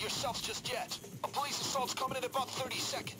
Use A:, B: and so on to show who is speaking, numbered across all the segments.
A: your
B: just yet. A police assault's coming in about 30 seconds.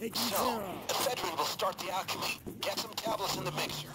A: Taking
B: so, zero. will start the alchemy. Get some tablets in the mixer.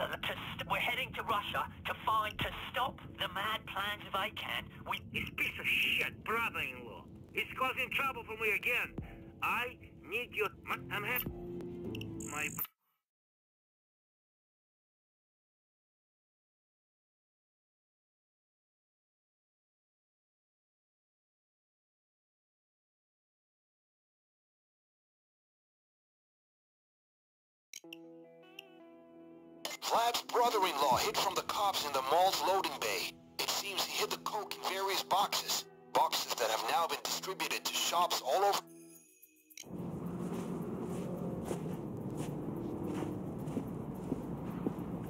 B: Uh, we're
C: heading to Russia find, to stop the mad plans if of Akan. We...
D: This piece of shit brother-in-law. He's causing trouble for me again. I need your... I'm happy. My...
B: Vlad's brother-in-law hid from the cops in the mall's loading bay. It seems he hid the coke in various boxes. Boxes that have now been distributed to shops all over...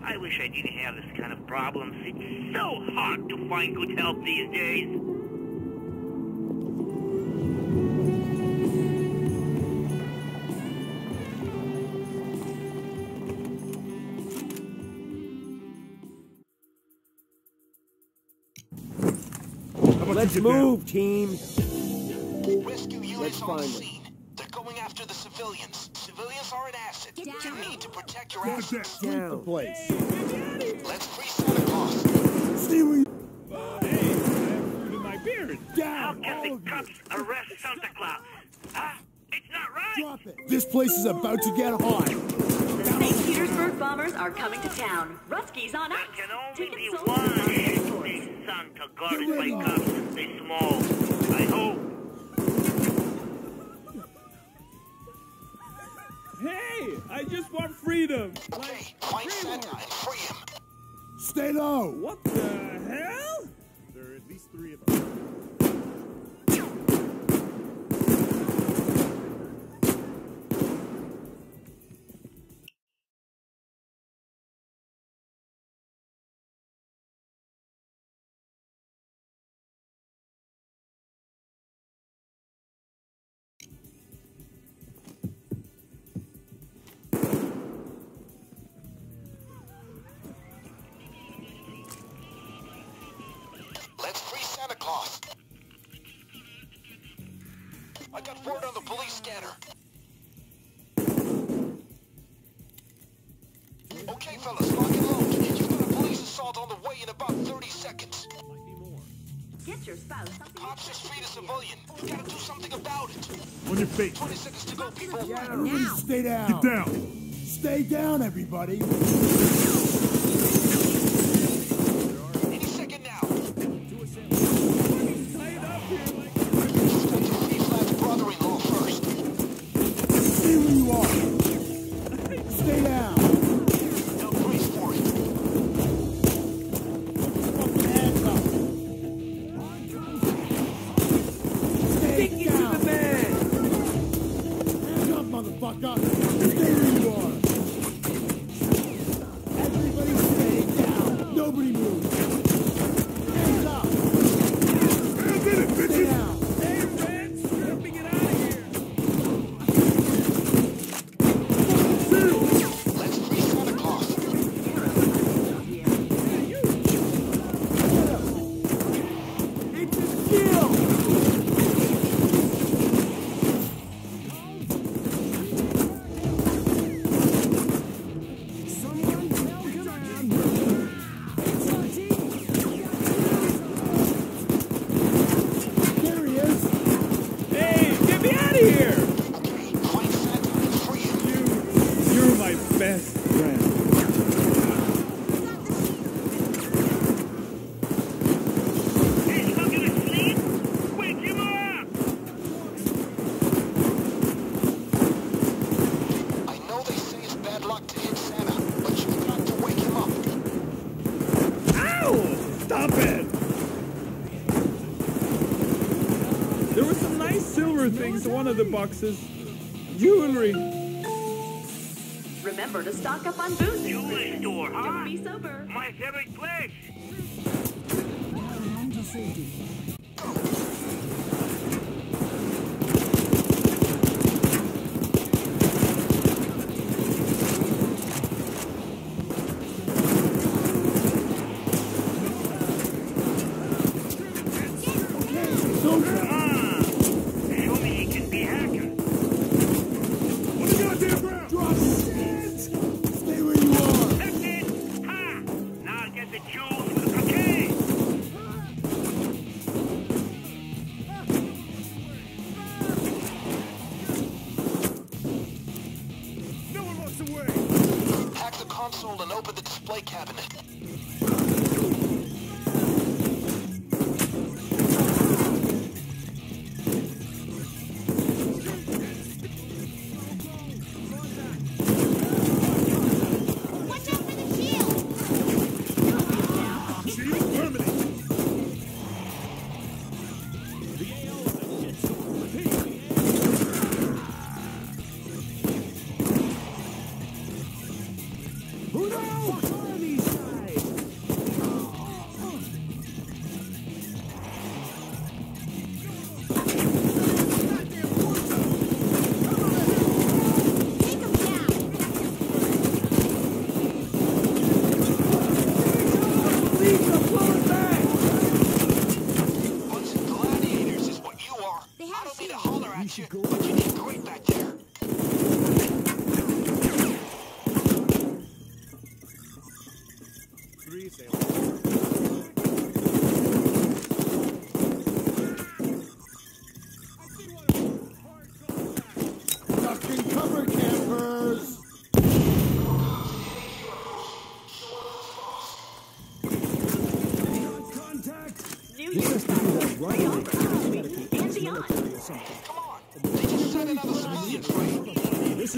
D: I wish I didn't have this kind of problems. It's so hard to find good help these days.
A: Let's move, team.
B: Rescue units
A: Let's
B: on the
A: find them.
B: scene. They're going after the civilians. Civilians are an asset.
E: Get
B: You need to protect your assets.
A: Down. the place.
B: Let's free Santa Claus.
A: See where.
D: Hey, I have food in my beard. How
A: Down,
D: can the cops arrest Santa Claus? Huh? It's not right!
A: Drop it. This place is about to get hot.
F: The St. Petersburg Bombers are coming to town. Ruskies on us.
D: There can only
F: Tickets
D: be
F: sold
D: one
F: at Bombers stores.
D: big Santa guarded by cops and stay small. I hope.
A: Hey, I just want freedom.
B: Okay, find Santa and free him.
A: Stay low.
G: What the hell? There are at least three of them.
B: I got word on the police scanner. Okay, fellas, lock and load. You've got a police assault on the way in about 30 seconds.
F: Get your spouse.
B: Pops just freed a civilian. You gotta do something about it.
G: On your feet.
B: 20 seconds to go, people.
A: Yeah, everybody
B: now.
A: stay down. Get down. Stay down,
G: everybody. one of the boxes.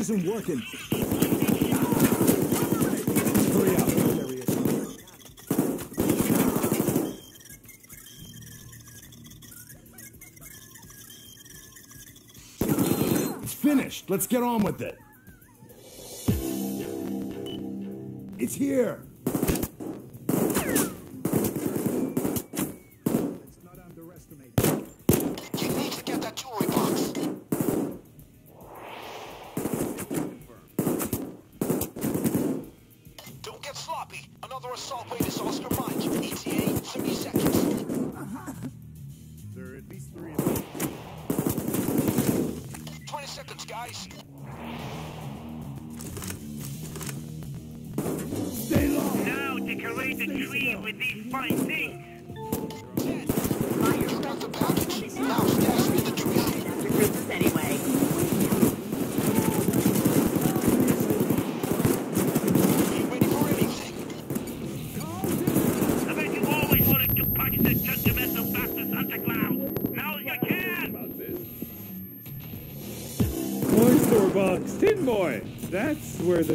A: isn't working. It's finished. Let's get on with it. It's here.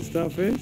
B: Stuff is.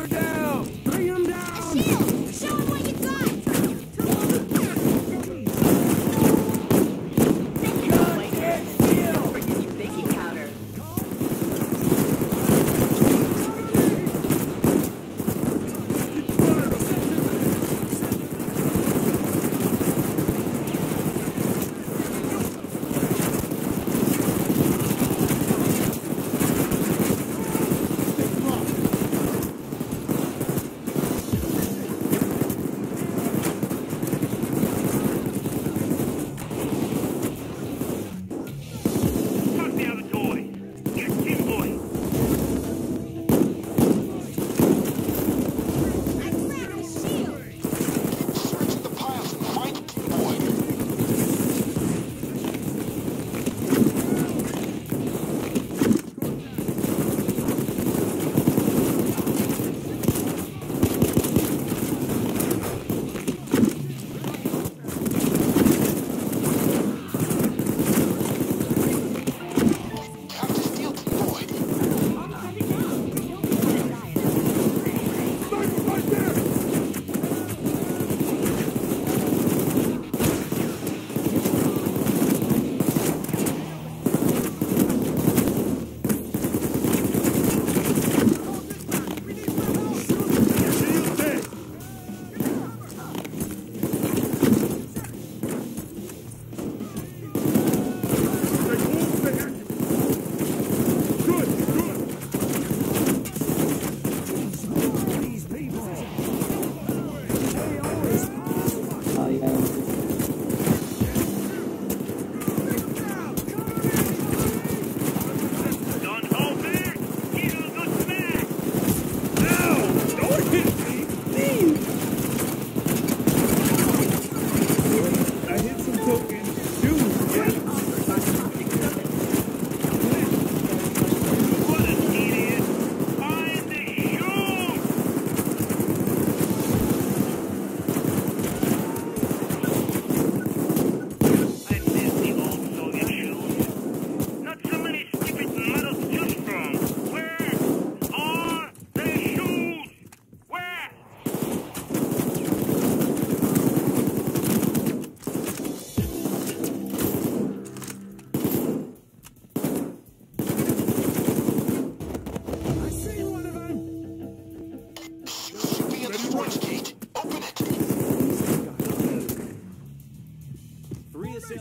H: Super Down.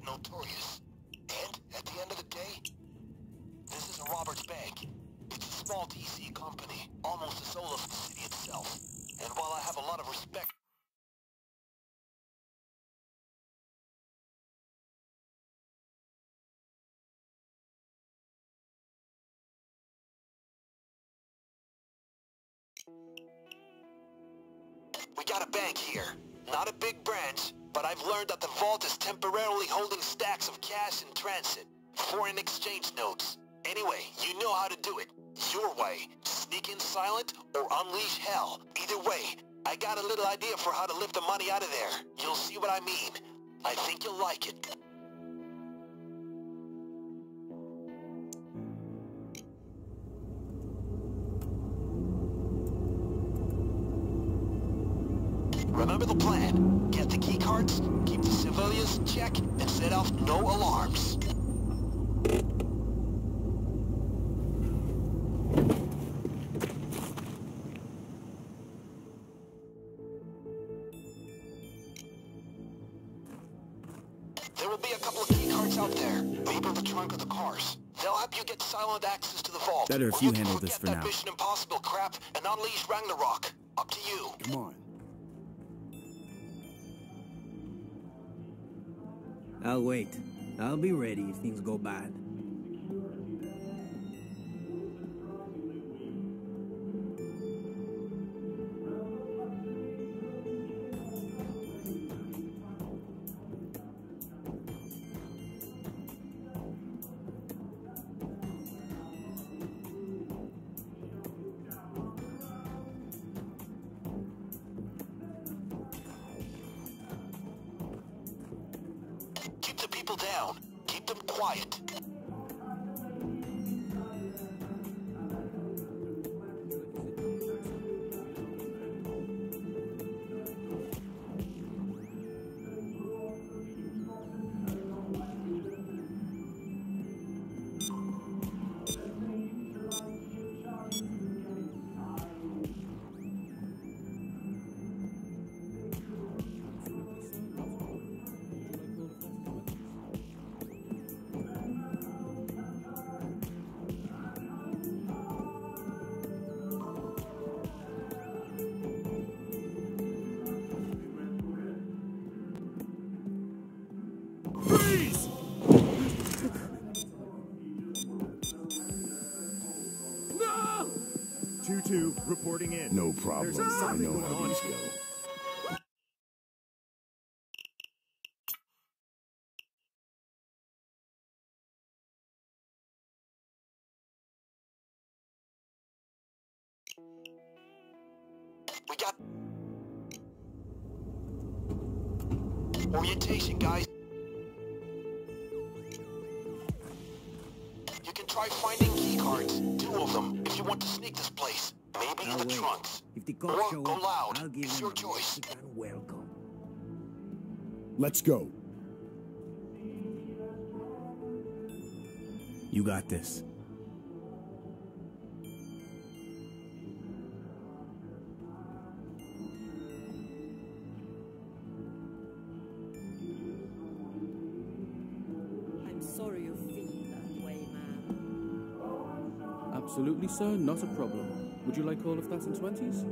A: get
B: notorious. And, at the end of the day, this is a Roberts Bank. It's a small DC company, almost the soul of the city itself. And while I have a lot of respect... We got a bank here. Not a big branch, but I've learned that the vault is temporarily holding stacks of cash in transit. Foreign exchange notes. Anyway, you know how to do it. Your way. Sneak in silent or unleash hell. Either way, I got a little idea for how to lift the money out of there. You'll see what I mean. I think you'll like it. Remember the plan. The key cards, keep the civilians in check, and set off no alarms. There will be a couple of key cards out there. Maybe in the trunk of the cars. They'll help you get silent access to the vault.
I: Better if
B: Or
I: you handle this
B: forget
I: for
B: that
I: now.
B: Mission Impossible crap and unleash Ragnarok. Up to you.
A: Come on.
F: I'll wait. I'll be ready if things go bad.
A: 2-2, reporting in.
J: No problem.
A: There's
J: I know
A: going
J: how
A: on
J: these go.
B: We got... Orientation, guys. You can try finding key cards. Two of them, if you want to sneak this place. Maybe
F: I'll
B: the
F: wait.
B: trunks.
F: If the cops
B: Or
F: show
B: go
F: up,
B: loud.
F: I'll give
B: It's
F: them
B: your
F: a
B: choice.
F: Mexican welcome.
A: Let's go.
I: You got this.
K: Sir. Not a problem. Would you like all of that in 20s?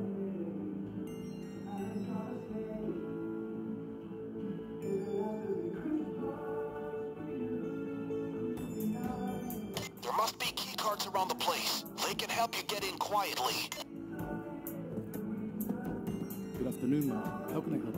B: There must be key cards around the place. They can help you get in quietly.
K: Good afternoon, ma'am. How can I help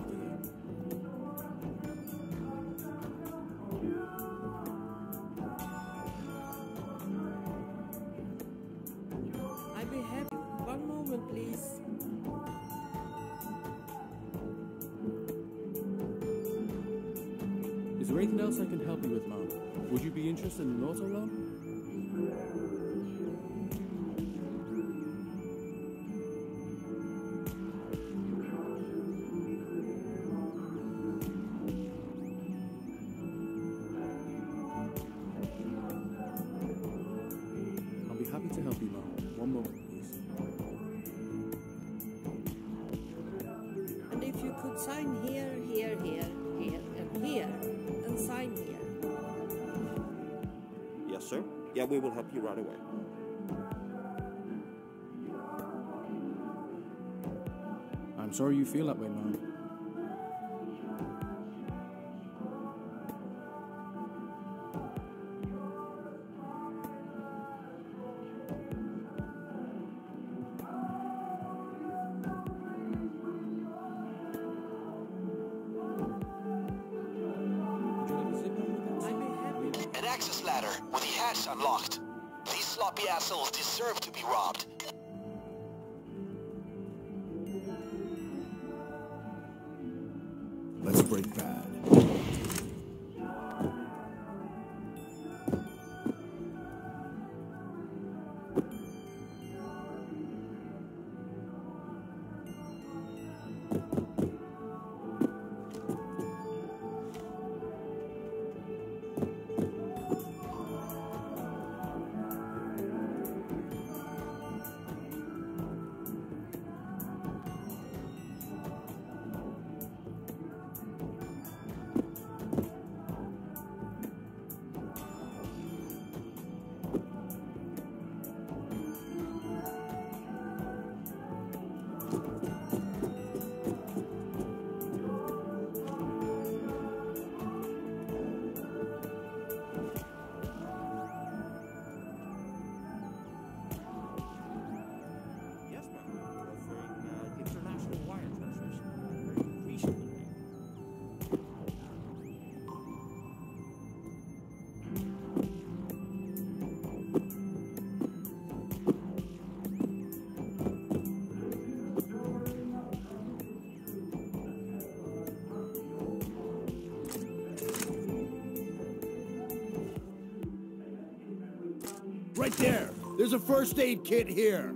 A: we will help you right away.
B: I'm sorry you feel
L: Let's break bad.
A: There's a first aid kit here.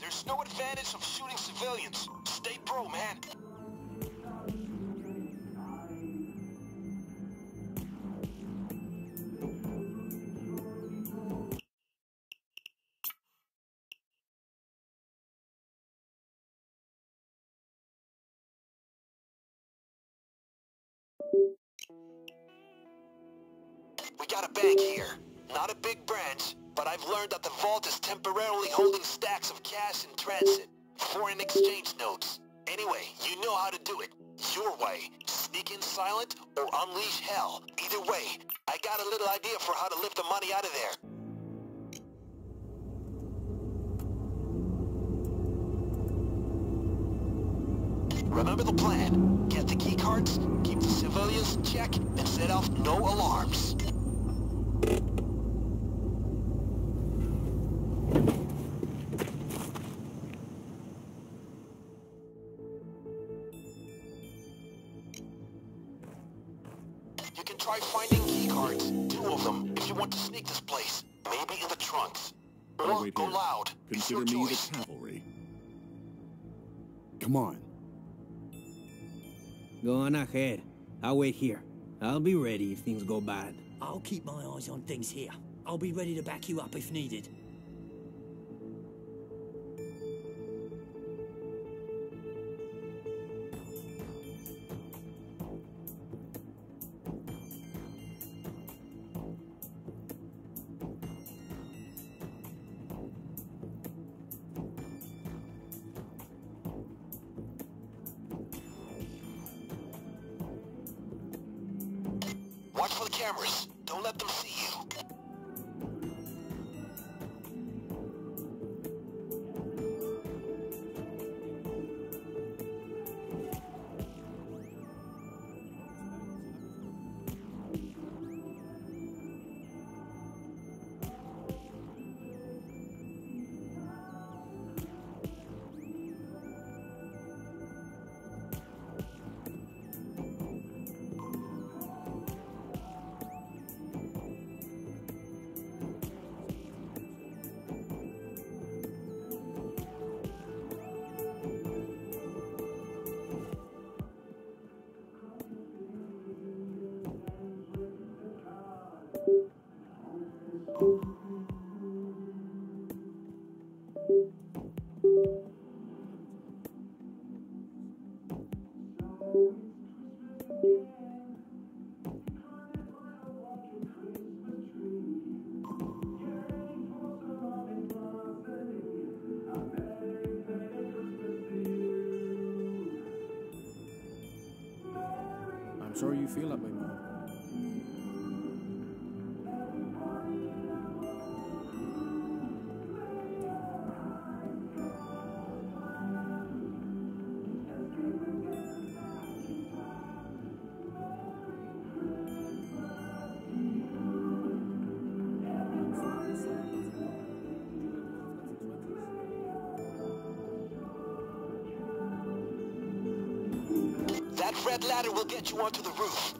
A: There's
L: no advantage of shooting civilians. Stay pro, man.
B: We got a bank here. Not a big branch, but I've learned that the vault is temporarily holding stacks of cash in transit. Foreign exchange notes. Anyway, you know how to do it. Your way. Sneak in silent or unleash hell. Either way, I got a little idea for how to lift the money out of there. Remember the plan. Get the key cards, keep the civilians in check, and set off no alarms. You can try finding key cards, two of them, if you want to sneak this place. Maybe in the trunks. Or go
K: here.
B: loud. It's
K: Consider
B: your
K: me
B: choice.
K: the cavalry. Come on.
F: Go on ahead. I'll wait here. I'll be ready if things go bad.
J: I'll keep my eyes on things here. I'll be ready to back you up if needed.
B: For the cameras. Don't let them see you.
K: Feel that way,
B: red ladder will get you onto the roof.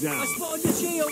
K: Down.
J: I spotted the shield.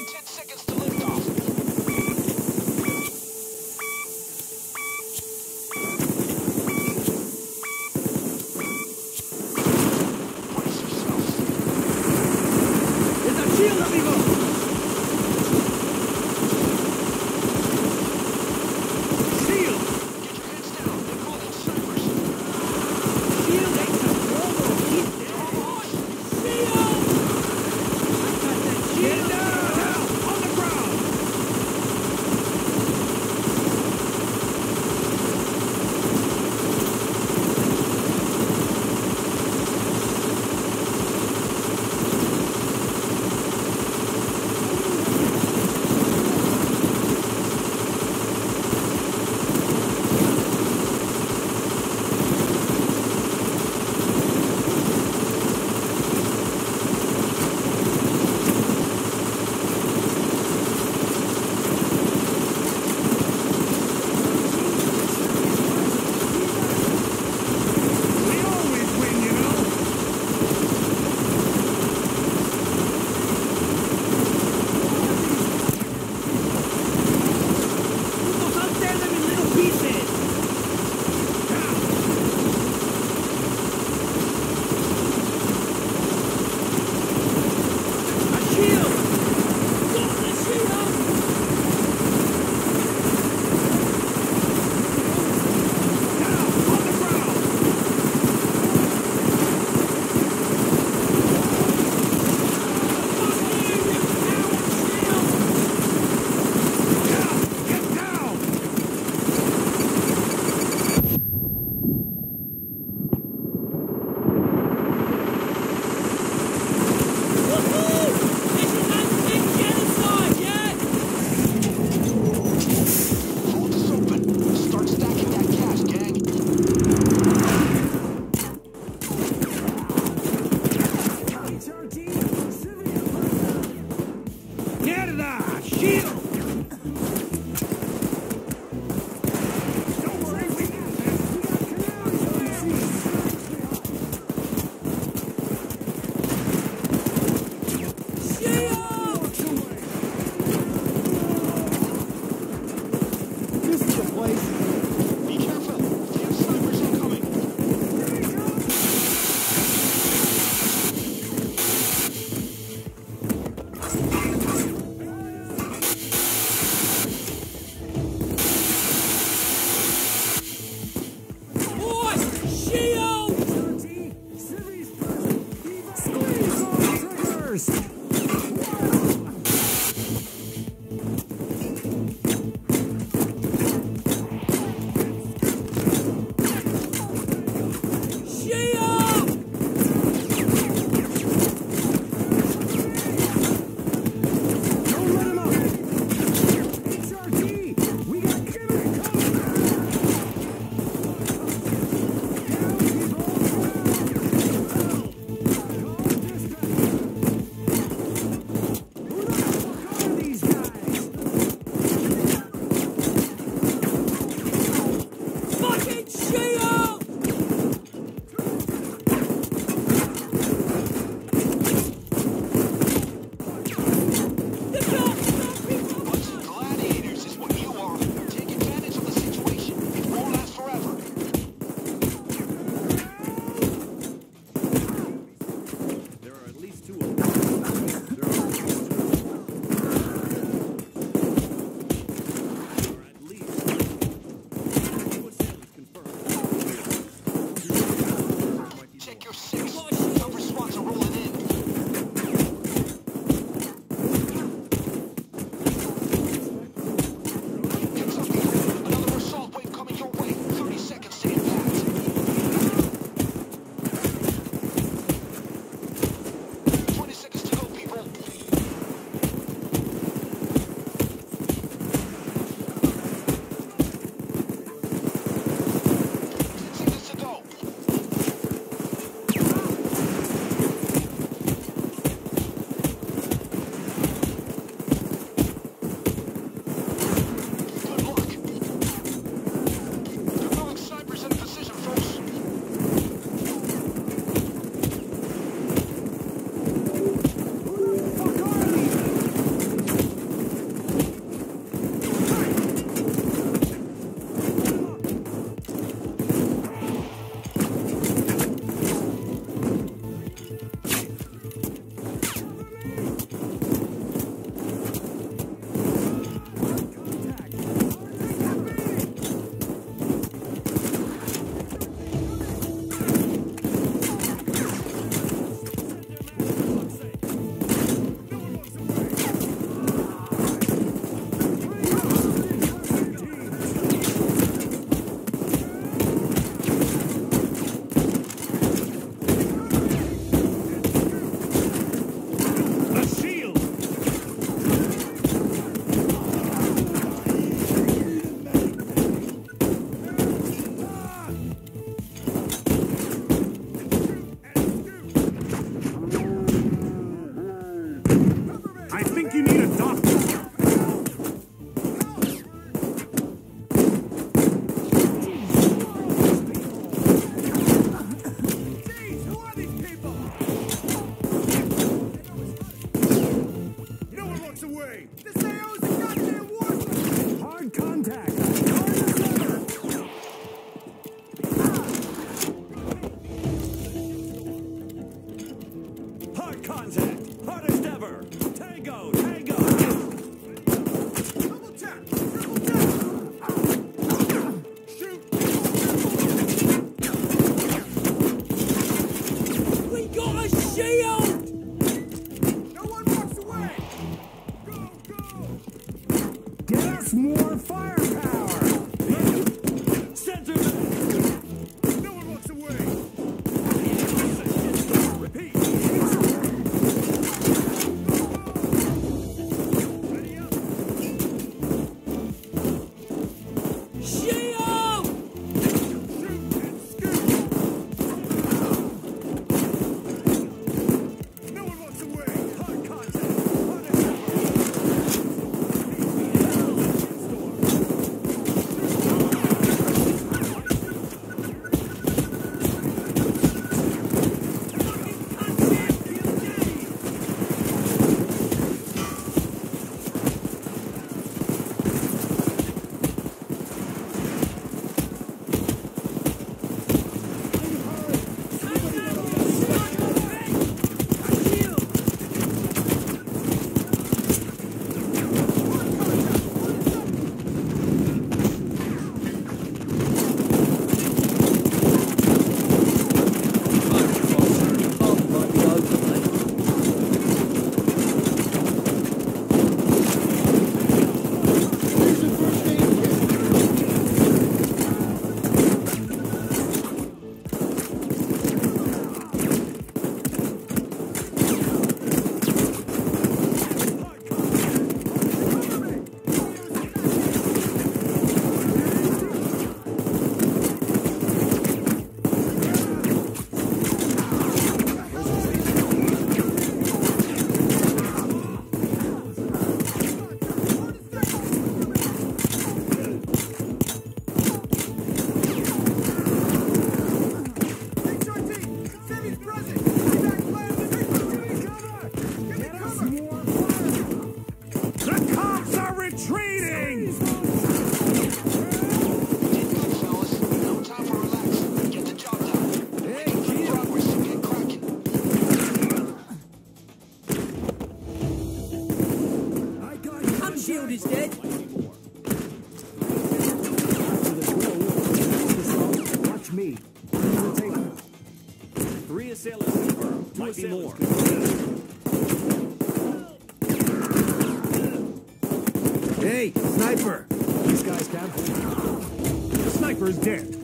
A: sniper! These guys can't hold The sniper is dead.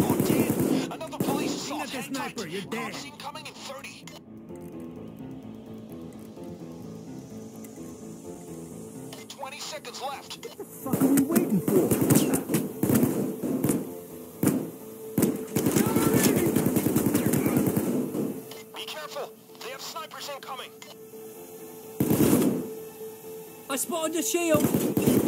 B: Oh, dead. Another police assault.
A: the sniper, you're dead.
B: coming in 30. Twenty seconds left.
A: What the fuck are we waiting for?
B: Incoming.
J: I spotted the shield!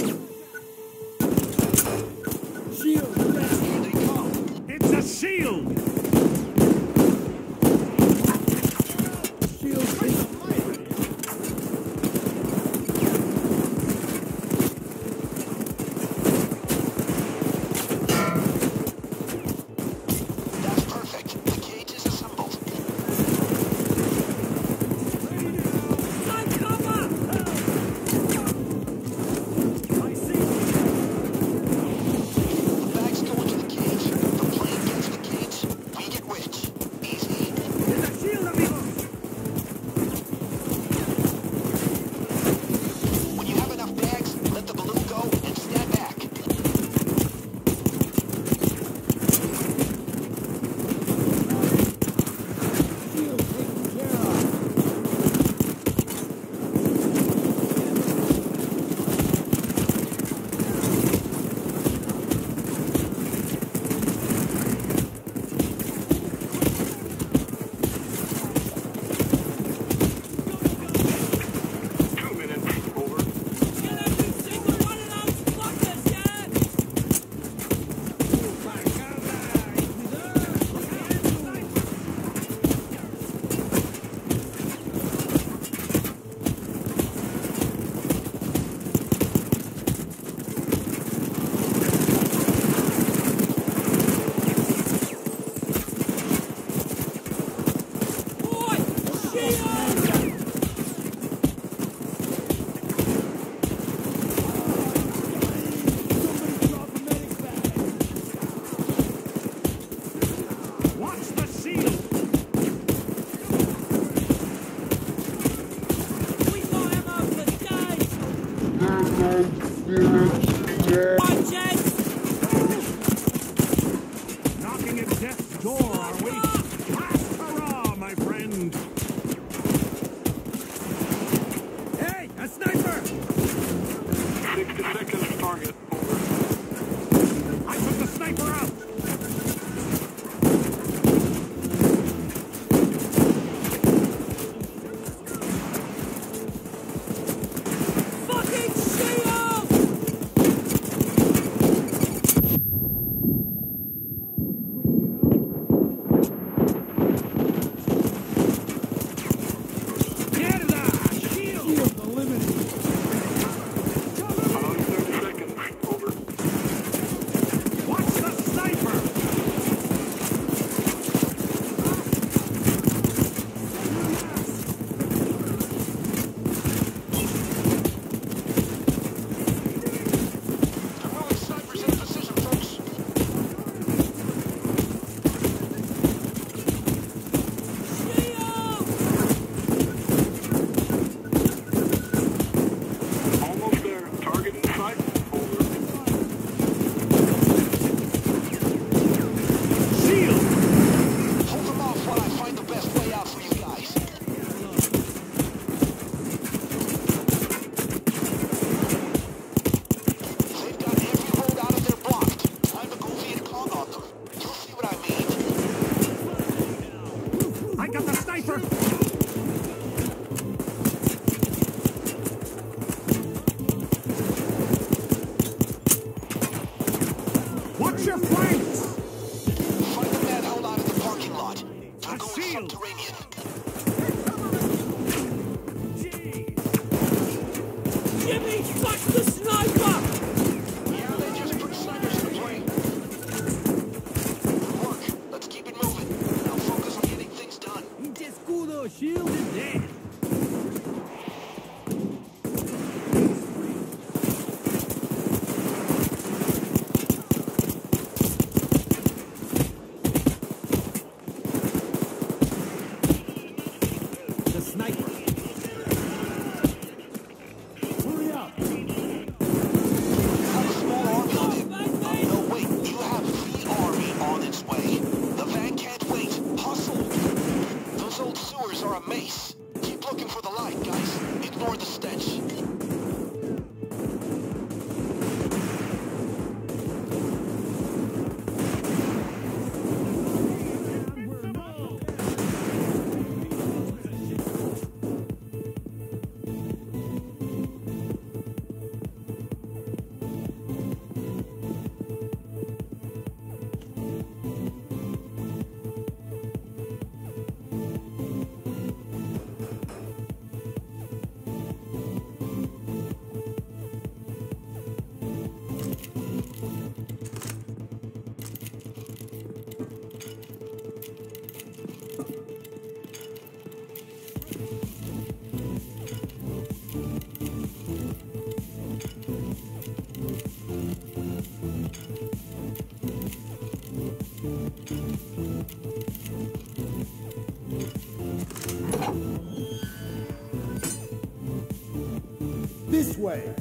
B: way.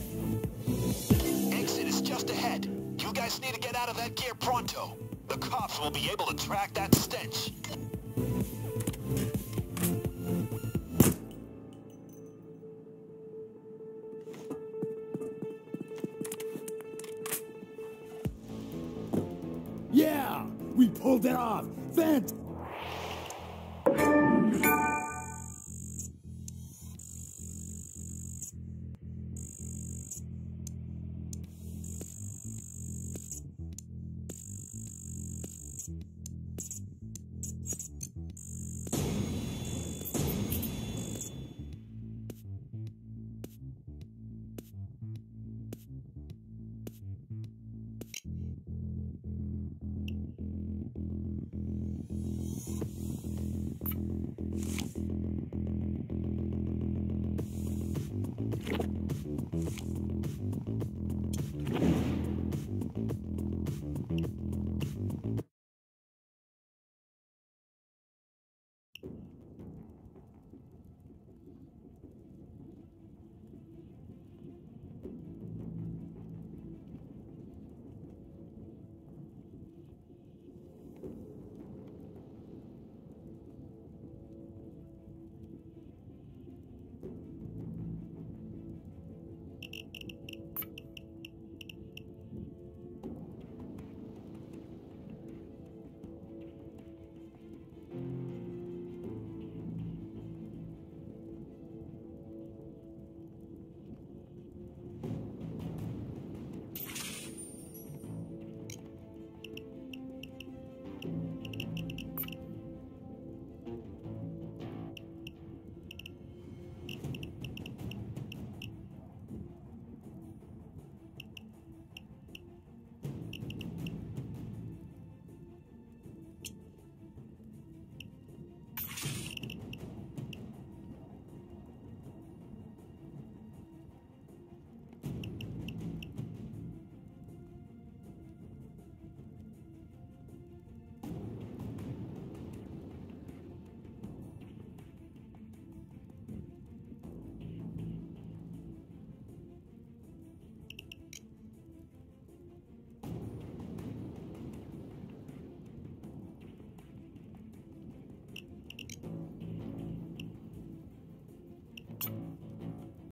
B: Exit is just ahead. You guys need to get out of that gear pronto. The cops will be able to track that